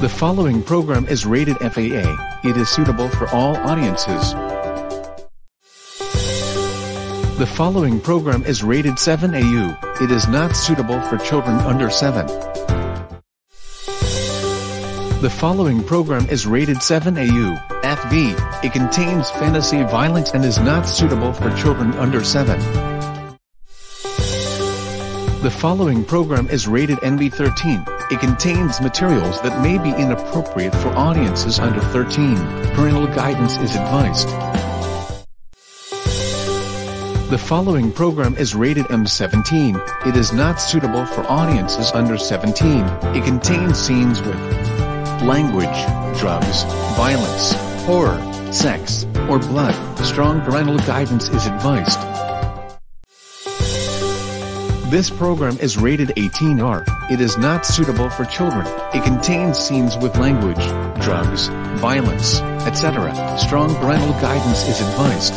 The following program is rated FAA. It is suitable for all audiences. The following program is rated 7AU. It is not suitable for children under 7. The following program is rated 7AU, FV. It contains fantasy violence and is not suitable for children under 7. The following program is rated NB13. It contains materials that may be inappropriate for audiences under 13. Parental guidance is advised. The following program is rated M17. It is not suitable for audiences under 17. It contains scenes with language, drugs, violence, horror, sex, or blood. Strong parental guidance is advised. This program is rated 18R. It is not suitable for children. It contains scenes with language, drugs, violence, etc. Strong parental guidance is advised.